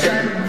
shadows,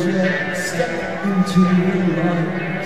yeah, step into the light.